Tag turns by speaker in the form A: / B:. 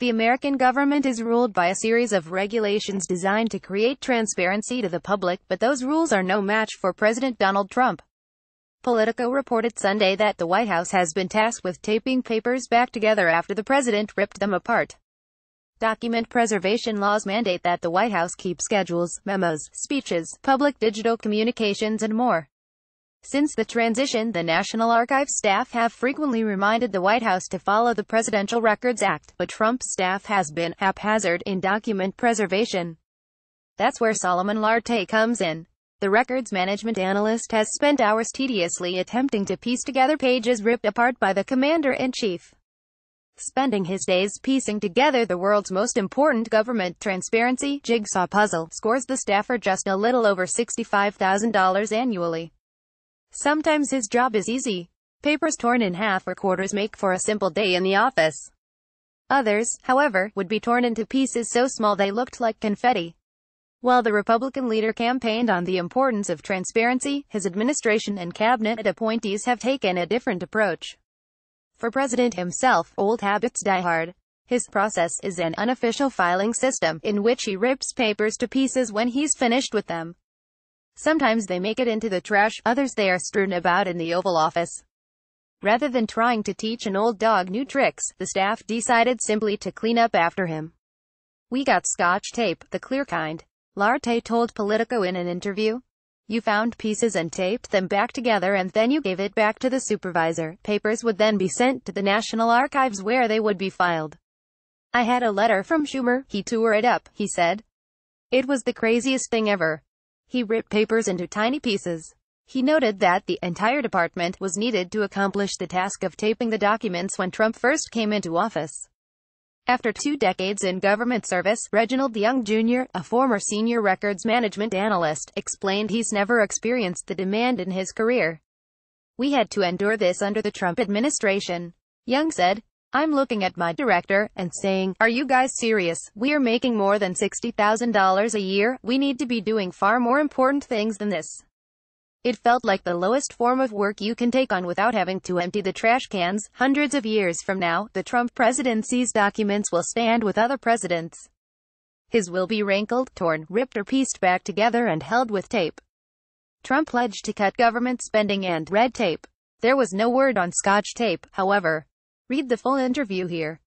A: The American government is ruled by a series of regulations designed to create transparency to the public, but those rules are no match for President Donald Trump. Politico reported Sunday that the White House has been tasked with taping papers back together after the president ripped them apart. Document preservation laws mandate that the White House keep schedules, memos, speeches, public digital communications and more. Since the transition, the National Archives staff have frequently reminded the White House to follow the Presidential Records Act, but Trump's staff has been haphazard in document preservation. That's where Solomon Lartey comes in. The records management analyst has spent hours tediously attempting to piece together pages ripped apart by the commander-in-chief. Spending his days piecing together the world's most important government transparency jigsaw puzzle scores the staffer just a little over $65,000 annually. Sometimes his job is easy. Papers torn in half or quarters make for a simple day in the office. Others, however, would be torn into pieces so small they looked like confetti. While the Republican leader campaigned on the importance of transparency, his administration and cabinet appointees have taken a different approach. For President himself, old habits die hard. His process is an unofficial filing system, in which he rips papers to pieces when he's finished with them. Sometimes they make it into the trash, others they are strewn about in the Oval Office. Rather than trying to teach an old dog new tricks, the staff decided simply to clean up after him. We got scotch tape, the clear kind. Lartey told Politico in an interview. You found pieces and taped them back together and then you gave it back to the supervisor. Papers would then be sent to the National Archives where they would be filed. I had a letter from Schumer, he tore it up, he said. It was the craziest thing ever. He ripped papers into tiny pieces. He noted that the entire department was needed to accomplish the task of taping the documents when Trump first came into office. After two decades in government service, Reginald Young Jr., a former senior records management analyst, explained he's never experienced the demand in his career. We had to endure this under the Trump administration. Young said, I'm looking at my director and saying, are you guys serious? We are making more than $60,000 a year. We need to be doing far more important things than this. It felt like the lowest form of work you can take on without having to empty the trash cans. Hundreds of years from now, the Trump presidency's documents will stand with other presidents. His will be wrinkled, torn, ripped or pieced back together and held with tape. Trump pledged to cut government spending and red tape. There was no word on scotch tape, however. Read the full interview here.